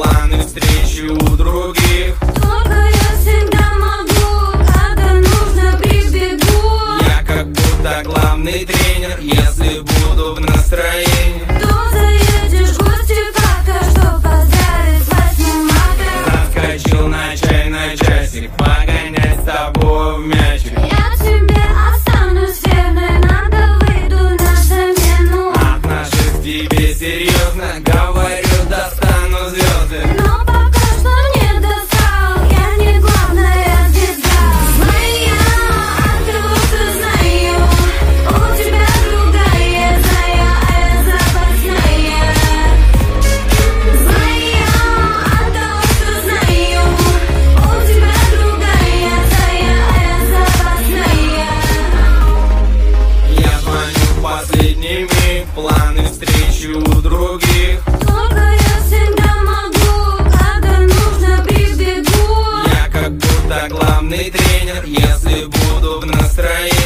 планы встречи у других. Только я всегда могу, когда нужно прибегу. Я как будто главный тренер, если буду в настроении. То заедешь в гости пока, что поздравить с восьмимака Заскочил на чай на часик, погонять с тобой в мячик. Я тебе останусь верной, надо выйду на замену. Отношусь к тебе серьезно, говорю. последними планы встречу других. Только я всегда могу, когда нужно прибегу. Я как будто главный тренер, если буду в настроении.